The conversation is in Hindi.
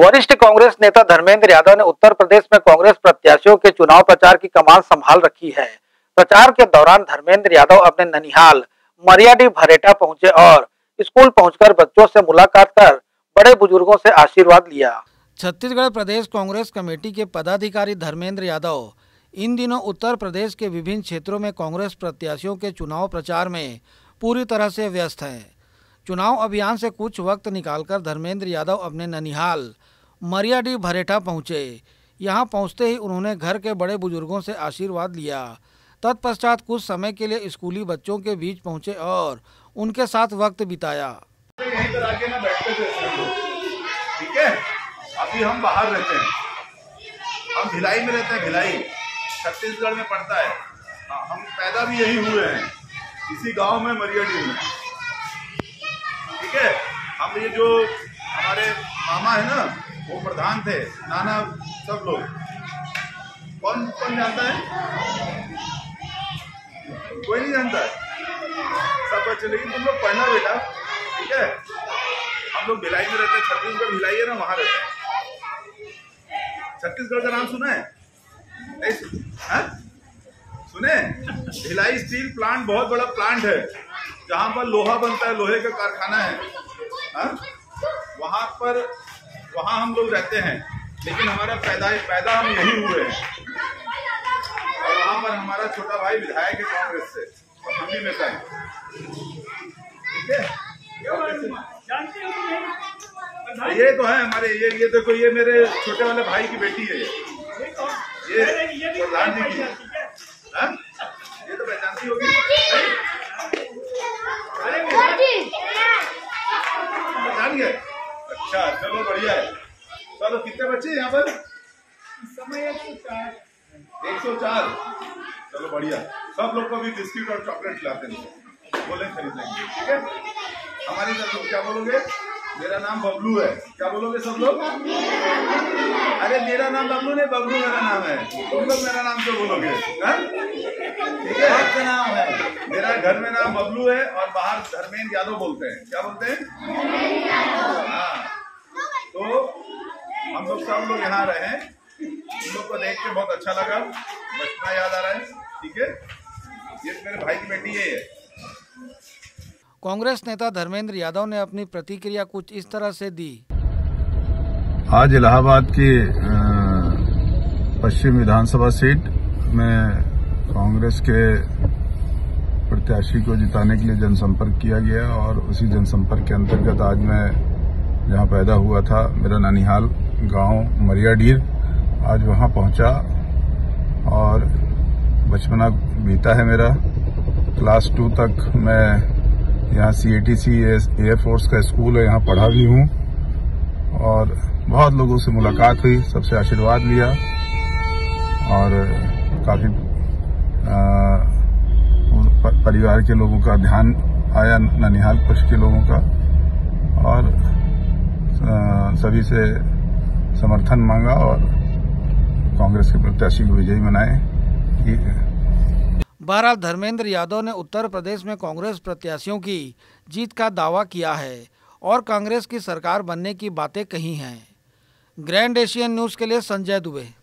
वरिष्ठ कांग्रेस नेता धर्मेंद्र यादव ने उत्तर प्रदेश में कांग्रेस प्रत्याशियों के चुनाव प्रचार की कमान संभाल रखी है। प्रचार के दौरान धर्मेंद्र यादव अपने ननिहाल, मरियाडी, भरेटा पहुँचे और स्कूल पहुंचकर बच्चों से मुलाकात कर बड़े बुज़ुर्गों से आशीर्वाद लिया। छत्तीसगढ़ प्रदेश कांग्रेस कमेटी के पदाधिकारी धर्मेंद्र यादव इन दिनों उत्तर प्रदेश के विभिन्न क्षेत्रों में कांग्रेस प्रत्याशियों के चुनाव प्रचार में पूरी तरह से व्यस्त हैं। चुनाव अभियान से कुछ वक्त निकालकर धर्मेंद्र यादव अपने ननिहाल मरियाडी भरेठा पहुँचे। यहाँ पहुँचते ही उन्होंने घर के बड़े बुज़ुर्गों से आशीर्वाद लिया। तत्पश्चात कुछ समय के लिए स्कूली बच्चों के बीच पहुँचे और उनके साथ वक्त बिताया। ठीक है? अभी हम बाहर रहते हैं। हम भिलाई में रहते हैं भिलाई। छत्तीसगढ़ में पड़ता है। हाँ, हम पैदा भी यही हुए हैं। इसी गाँव में मरियाडी में। ठीक है। हम ये जो हमारे मामा है ना, वो प्रधान थे, नाना सब लोग। कौन कौन जानता है? कोई नहीं जानता। है सब बच्चे, लेकिन तुम लोग पढ़ना बेटा, ठीक है? हम लोग भिलाई में रहते हैं, छत्तीसगढ़ भिलाई है ना, वहाँ रहते हैं। छत्तीसगढ़ का नाम सुना है? नहीं सुन- हाँ? सुने? भिलाई स्टील प्लांट, बहुत बड़ा प्लांट है। जहाँ पर लोहा बनता है लोहे का कारखाना है हाँ? वहाँ पर वहाँ हम लोग रहते हैं लेकिन हमारा पैदा पैदा हम यही हुए हैं। और वहाँ पर हमारा छोटा भाई विधायक है कांग्रेस से और हम भी नेता हैं। ठीक है? ये तो है हमारे ये ये देखो ये मेरे छोटे वाले भाई की बेटी है ये। ये प्रधान जी की। हाँ? ये तो पहचानती होगी पहचान गए अच्छा चलो बढ़िया है चलो कितने बच्चे यहाँ पर? समय एक सौ चार। चलो बढ़िया। सब लोग को भी बिस्किट और चॉकलेट खिलाते हैं। बोले खरीद लेंगे ठीक है? हमारी तरफ़ से क्या बोलोगे? मेरा नाम बबलू है। क्या बोलोगे सब लोग? अरे मेरा नाम बबलू नहीं बबलू मेरा नाम है। तुम लोग मेरा नाम क्यों बोलोगे? हाँ? ठीक है आपका नाम है। मेरा घर में नाम बबलू है और बाहर धर्मेंद्र यादव बोलते हैं। क्या बोलते हैं? हाँ। तो हम लोग सब लोग यहाँ रहे हैं। तुम लोग को देख के बहुत अच्छा लगा। बचपना याद आ रहा है। ठीक है? ये मेरे भाई की बेटी है ये। कांग्रेस नेता धर्मेंद्र यादव ने अपनी प्रतिक्रिया कुछ इस तरह से दी। आज इलाहाबाद की पश्चिम विधानसभा सीट में कांग्रेस के प्रत्याशी को जिताने के लिए जनसंपर्क किया गया और उसी जनसंपर्क के अंतर्गत आज मैं जहाँ पैदा हुआ था। मेरा ननिहाल गाँव मरियाडीर आज वहाँ पहुँचा और बचपना बीता है मेरा। क्लास टू तक मैं यहाँ C A T C air force का स्कूल है यहाँ पढ़ा भी हूँ। और बहुत लोगों से मुलाकात हुई सबसे आशीर्वाद लिया। और काफ़ी परिवार के लोगों का ध्यान आया ननिहाल पक्ष के लोगों का। और अ, सभी से समर्थन मांगा और कांग्रेस के प्रत्याशी को विजयी बनाए बहरहाल धर्मेंद्र यादव ने उत्तर प्रदेश में कांग्रेस प्रत्याशियों की जीत का दावा किया है और कांग्रेस की सरकार बनने की बातें कही हैं। ग्रैंड एशियन न्यूज़ के लिए संजय दुबे।